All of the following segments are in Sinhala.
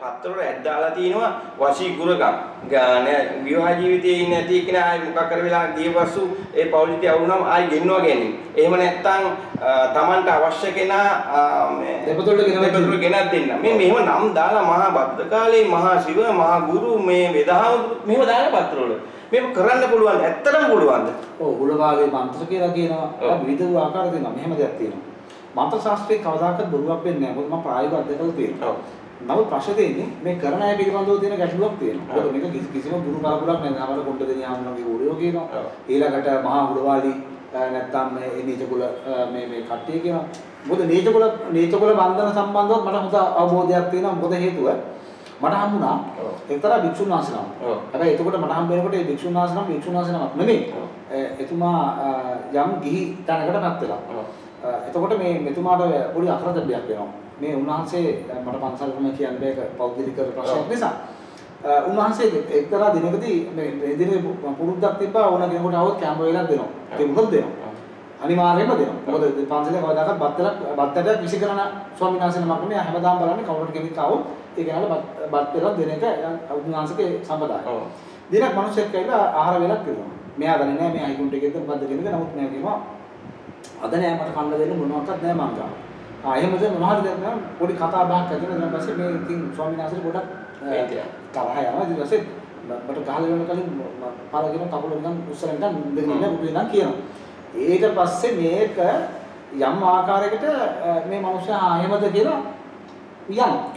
පත්‍රවල ඇඩ් දාලා තිනවා වශී ගුරකම්. විවාහ ජීවිතයේ ඉන්නේ නැති කෙනා ආයි මොකක් කර වෙලා ගිය පස්සු ඒ පෞලිටි අවුනම ආයි ගෙන්නවා ගැනීම. එහෙම නැත්නම් Tamanට අවශ්‍ය කෙනා මේ දෙපතුලට ගෙනත් දෙන්න. මේ මෙහෙම නම් දාලා මහා බද්දකාලේ මහා ශිව මහා ගුරු මේ වෙදහාමුදුරු මෙහෙම දාලා පත්‍රවල. මේක කරන්න පුළුවන් ඇත්තටම පුළුවන්ද? ඔව් උලවාගේ මන්ත්‍ර කියලා කියනවා. විවිධ ආකාර දෙනවා. මෙහෙම දෙයක් තියෙනවා. මන්ත්‍ර ශාස්ත්‍රයේ කවදාකවත් බොරුවක් වෙන්නේ නැහැ. මොකද මම ප්‍රායෝගිකව අත්දැකලා තියෙනවා. නමුත් ප්‍රශ්නේ තියෙන්නේ මේ කරන අය පිළිබඳව තියෙන ගැටලුවක් තියෙනවා. මොකද මේක කිසි- කිසිම ගුරු පරපුරක් නැහැ. අපර කොණ්ඩ දෙනිය ආමනගේ උරයෝ කියනවා. ඊළඟට මහා උඩවාලි නැත්තම් මේ නීච කුල අ, මේ මේ කට්ටිය කියනවා. මොකද නීච කුල නීච කුල බන්ධන සම්බන්ධව මට හොඳ අවබෝධයක් තියෙනවා. මොකද හේතුව මට හම්බුණා. එක්තරා භික්ෂුන් වහන්සේ. ඔව්. හැබැයි එතකොට මට හම්බ වෙනකොට ඒ භික්ෂුන් වහන්සේ නම භික්ෂුන් වහන්සේ නමක් නෙමෙයි. එතුමා යම් ගිහි තැනකටපත් වෙලා. එතකොට මේ මෙතුමාට පොඩි අකරදැබ්බයක් වෙනවා. මේ උන්වහන්සේ මට පන්සලකම කියන්න බෑක පෞද්ගලික ප්‍රශ්නයක්. නිසා. උන්වහන්සේ එක්තරා දිනකදී මේ මේ දිනේ පුරුද්දක් තිබ්බා ඕන කෙනෙකුට આવොත් කැම්බ වෙලක් දෙනවා. ඔව්. තිබුණොත් දෙනවා. අනිවාර්යයෙන්ම දෙනවා. මොකද පන්සලේ කවදාකවත් බත්තට බත්තට විසි කරන ස්වාමීන් වහන්සේ නමක් නෙමෙයි හැමදාම බලන්නේ කවුරුට කෙනෙක් ආවොත් ඒ කෙනාට බත් වෙලක් දෙන එක උන්වහන්සේගේ සම්ප්‍රදායය. ඔව්. දිනක් මිනිස්සෙක් ඇවිල්ලා ආහාර වෙලක් කරනවා. මෙයා දන්නේ නැහැ මේ අයිකුන්ට එකද මොකද්ද කියන එක. නමුත් මෙයා කියනවා අද නෑ මට කන්න දෙන්න මොනවක්වත් නෑ මං ගාව. ආ එහෙමද මොනවද දෙයක් නෑ පොඩි කතා බහක් ඇතුළේ ඊට පස්සේ මේ ඉතින් ස්වාමීන් වහන්සේ පොඩක් මේකයි. තරහ යනවා ඊට පස්සේ මට ගහලා වෙන කලින් පාරගෙන කකුල නිකන් උස්සලා නිකන් දෙන්න ඉන්න බුදු නිකන් කියනවා. ඊට පස්සේ මේක යම් ආකාරයකට මේ මිනිස්සයා ආ එහෙමද කියලා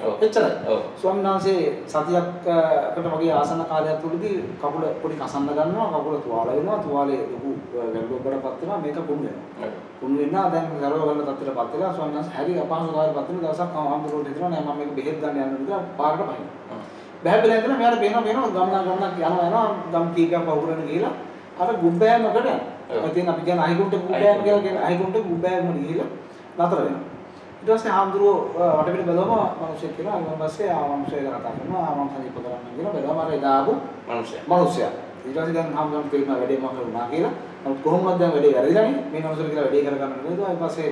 ඔව්. එච්චරයි. ස්වාමීන් වහන්සේ සතියක්කට වගේ ආසන්න කාලයක් තුළදී කකුල පොඩි කසන්න ගන්නවා කකුල තුවාල වෙනවා තුවාලේ ලොකු ගැටලුවකටපත් වෙනවා මේක කුණු වෙනවා. කුණු වෙනවා දැන් ගලව ගන්න තත්ත්වයටපත් වෙලා ස්වාමීන් වහන්සේ හරි අපහසුතාවයටපත් වෙන දවසක් ආම්දුරට හිතනවා නෑ මම මේක බෙහෙත් ගන්න යන්න කියලා පාරට පහිනවා. බහැබලා ඉඳලා මෙයාට පේනවා පේනවා ගමන ගමනක් යනවා යනවා ගම් කීකක් පහුරන ගිහිලා අර ගුබ්බෑමකට. ඉතින් අපි කියන අහිගුන්ට ගුබ්බෑම කියලා කියන අහිගුන්ට ගුබ්බෑමකට ගිහිලා නතර වෙනවා ඊට පස්සේ හාමුදුරුවෝ වටපිට බැලුවම මිනිස්සෙක් කියලා. ඊට පස්සේ ආ මිනිස්සෙක් කතා කරනවා ආ මම සනීප කරන්න කියලා බැලුවම අර එදා ආපු මනුස්සයා. මිනිස්සයා. ඊට පස්සේ දැන් හාමුදුරුවෝ කියනවා වැඩේ මොකද වුණා කියලා. නමුත් කොහොමද දැන් වැඩේ වැරදිලානේ මේ මිනිස්සුන්ට කියලා වැඩේ කරගන්න නේද ඊට පස්සේ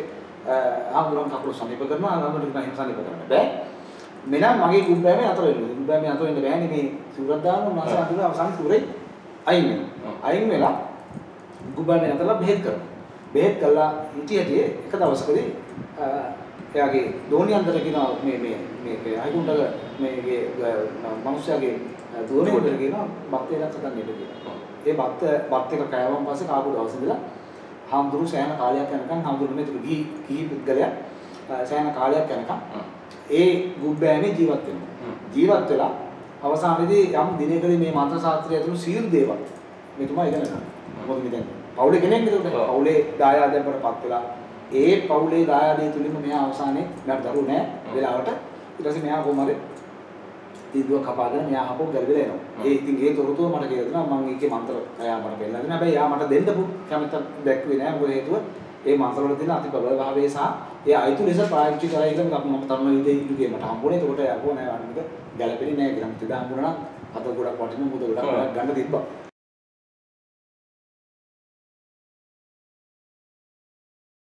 හාමුදුරුවෝ කකුල සනීප කරනවා හාමුදුරුවෝ කියන හිම සනීප කරන්න බෑ. මෙනම් මගේ ගුබ්බෑමේ අතර වෙනවා ගුබ්බෑමේ අතර වෙන්න බෑනේ මේ සූරත් දාන උන්වහන්සේ අඳුර අවසන් සූරේ අයින් වෙනවා. අයින් වෙලා ගුබ්බෑමේ අතරලා බෙහෙත් කරනවා. බෙහෙත් කළා. හිටිය හිටියේ එක දවසකදී එයාගේ දෝණි අන්දර කියනවා මේ මේ මේ අයිකුණ්ඩක මේගේ මිනිස්යාගේ දෝණි උඩට කියනවා බත් එකක් හදන්න ඉන්න කියලා. ඒ බත් බත් එක කෑවන් පස්සේ කාපු දවස් ඉඳලා හාමුදුරු සෑහෙන කාලයක් යනකම් හාමුදුරු මෙතන ගිහි ගිහි පුද්ගලයා සෑහෙන කාලයක් යනකම් ඒ ගුබ්බෑමේ ජීවත් වෙනවා. ජීවත් වෙලා අවසානයේදී යම් දිනයකදී මේ මන්ත්‍ර ශාස්ත්‍රය ඇතුළු සියලු දේවල් මෙතුමා ඉගෙන ගන්නවා. මොකද මේ දැන් පවුලේ කෙනෙක් නේද? පවුලේ දායාදයන් වලපත් වෙලා ඒ පවුලේ දායාදය තුලින්ම මෙයා අවසානයේ මෙයාට දරුවෝ නැහැ ඔව්. වෙලාවට ඊට පස්සේ මෙයා කොහමද තීන්දුව කපාගෙන මෙයා හපෝ ගල්විලා එනවා. ඔව්. ඒ ඉතින් ඒ තොරතුරු මට කියලා දෙනවා මම ඒකේ මන්ත්‍ර එයා මට පෙන්නලා දෙනවා. හැබැයි එයා මට දෙන්න පු කැමැත්ත දැක්ුවේ නැහැ. මොකද හේතුව ඒ මන්ත්‍ර වල තියෙන අති ප්‍රබල භාවය සහ ඒ අයිතු ලෙස පාවිච්චි කරලා ඉන්න අපි මම තරුණ විදිහේ ඉන්නේ මට හම්බුනේ. එතකොට යකෝ නෑ අනික ගැළපෙන්නේ නෑ කියලා. මුද හම්බුණා නම් අත ගොඩක් වටින මුද ගොඩක් ගොඩක් ගන්න තිබ්බා.